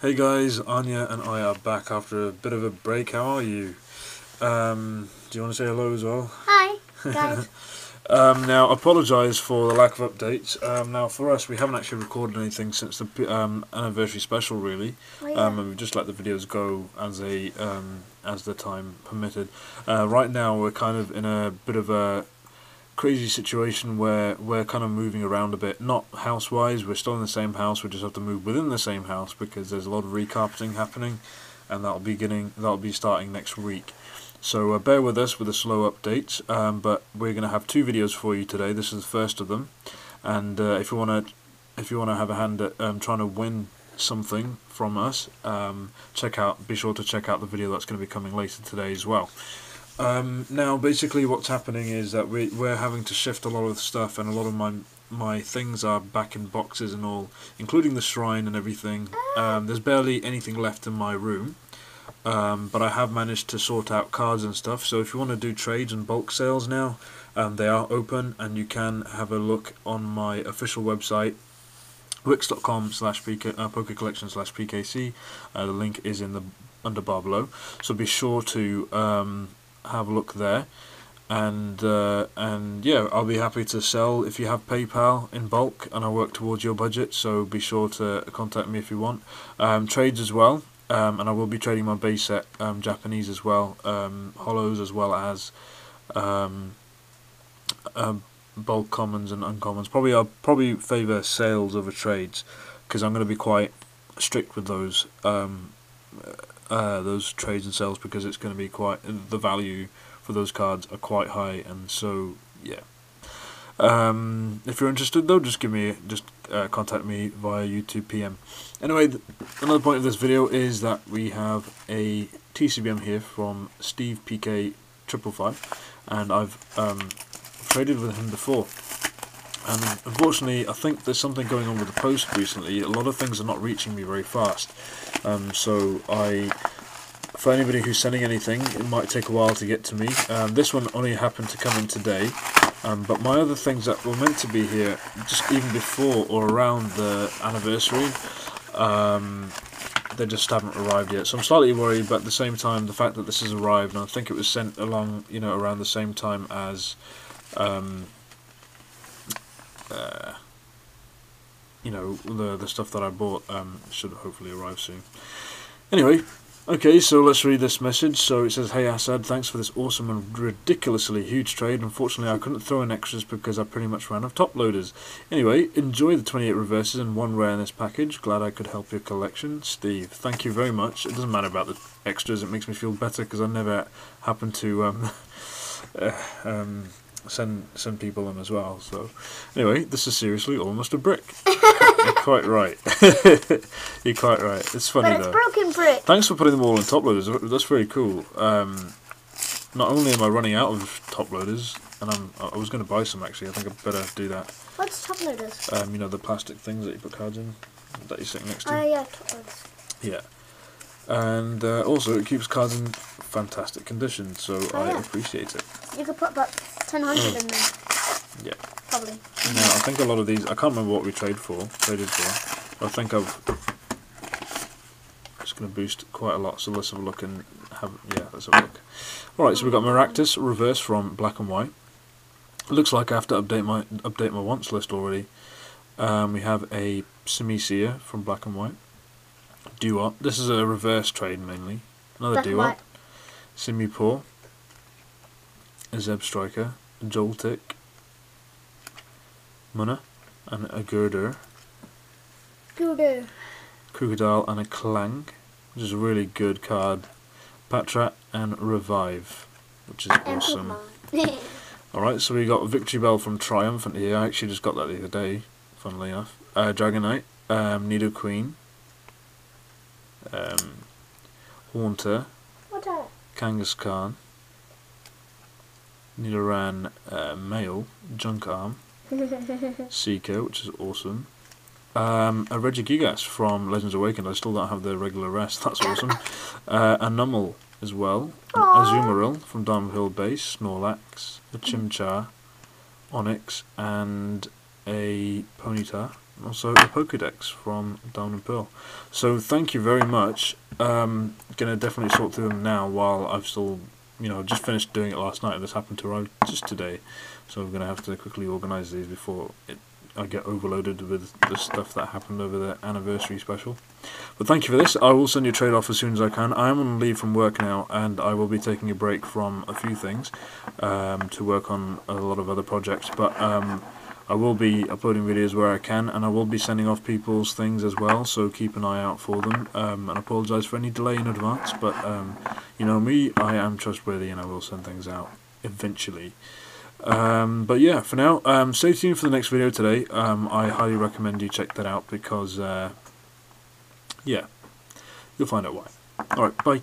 Hey guys, Anya and I are back after a bit of a break. How are you? Um, do you want to say hello as well? Hi, guys. Um, now, apologise for the lack of updates. Um, now, for us, we haven't actually recorded anything since the um, anniversary special, really. Oh, yeah. Um, and we've just let the videos go as a um, as the time permitted. Uh, right now, we're kind of in a bit of a crazy situation where we're kind of moving around a bit. Not house wise, we're still in the same house. We just have to move within the same house because there's a lot of recarpeting happening, and that'll be getting that'll be starting next week. So uh, bear with us with the slow updates, um, but we're going to have two videos for you today. This is the first of them, and uh, if you want to, if you want to have a hand at um, trying to win something from us, um, check out. Be sure to check out the video that's going to be coming later today as well. Um, now, basically, what's happening is that we we're having to shift a lot of stuff, and a lot of my my things are back in boxes and all, including the shrine and everything. Um, there's barely anything left in my room. Um, but I have managed to sort out cards and stuff. So if you want to do trades and bulk sales now, um, they are open, and you can have a look on my official website, wix.com slash uh, pokecollection slash pkc. Uh, the link is in the under bar below. So be sure to um, have a look there. And uh, and yeah, I'll be happy to sell if you have PayPal in bulk, and I work towards your budget. So be sure to contact me if you want um, trades as well. Um, and I will be trading my base set um, Japanese as well, um, holos as well as um, um, bulk commons and uncommons. Probably I'll probably favour sales over trades because I'm going to be quite strict with those um, uh, those trades and sales because it's going to be quite the value for those cards are quite high and so yeah. Um, if you're interested though, just give me just uh, contact me via YouTube PM. Anyway, th- another point of this video is that we have a TCBM here from Steve PK Triple Five, and I've um, traded with him before. And unfortunately, I think there's something going on with the post recently. A lot of things are not reaching me very fast. Um, so I, for anybody who's sending anything, it might take a while to get to me. Um, this one only happened to come in today. Um, but my other things that were meant to be here, just even before or around the anniversary, um, they just haven't arrived yet. So I'm slightly worried, but at the same time, the fact that this has arrived, and I think it was sent along, you know, around the same time as, um, uh, you know, the the stuff that I bought um, should hopefully arrive soon. Anyway, Okay, so let's read this message. So it says, Hey Assad, thanks for this awesome and ridiculously huge trade. Unfortunately, I couldn't throw in extras because I pretty much ran out of top loaders. Anyway, enjoy the 28 reverses and one rare in this package. Glad I could help your collection. Steve, thank you very much. It doesn't matter about the extras, it makes me feel better because I never happen to um, uh, um, send send people them as well. So anyway, this is seriously almost a brick. You're quite right. You're quite right. It's funny but it's though. broken brick. Thanks for putting them all in top loaders. That's very cool. Um, not only am I running out of top loaders, and I'm I was going to buy some actually. I think I better do that. What's top loaders? Um, you know the plastic things that you put cards in that you're sitting next to. Oh yeah, top loaders. Yeah. And uh, also, it keeps cards in fantastic condition, so Oh, I yeah. appreciate it. You could put about 1000 in there. Yeah. Probably. Now, I think a lot of these, I can't remember what we trade for, traded for. I think I've. It's going to boost quite a lot, so let's have a look and have. Yeah, let's have a look. Alright, so we've got Maractus reverse from black and white. Looks like I have to update my update my wants list already. Um, we have a Simisear from black and white. Duot. This is a reverse trade mainly. Another Duot. Simipour. A Zebstrika. A Joltik. Munna. And a Gurdurr. Gooder. Krookodile and a Klang, which is a really good card. Patrat and Revive, which is awesome. Alright, so we got Victreebel from Triumphant here. I actually just got that the other day, funnily enough. Uh, Dragonite, um, Nidoqueen, um, Haunter, Kangaskhan, Nidoran uh, Male, Junk Arm, Seeker, which is awesome. Um, a Regigigas from Legends Awakened. I still don't have the regular rest. That's awesome. uh, a Numel as well. An Aw. Azumarill from Diamond Hill Base. Snorlax. A Chimchar. Onix. And a Ponyta. also a Pokedex from Diamond and Pearl. So thank you very much. Um, gonna definitely sort through them now while I've still, you know, just finished doing it last night and this happened to arrive just today. So I'm gonna have to quickly organise these before it, I get overloaded with the stuff that happened over the anniversary special. But thank you for this. I will send you a trade off as soon as I can. I am on leave from work now, and I will be taking a break from a few things um, to work on a lot of other projects. But um, I will be uploading videos where I can, and I will be sending off people's things as well. So keep an eye out for them. Um, and apologise for any delay in advance, but um, you know me, I am trustworthy, and I will send things out eventually. Um, but yeah, for now, um, stay tuned for the next video today. Um, I highly recommend you check that out because, uh, yeah, you'll find out why. Alright, bye.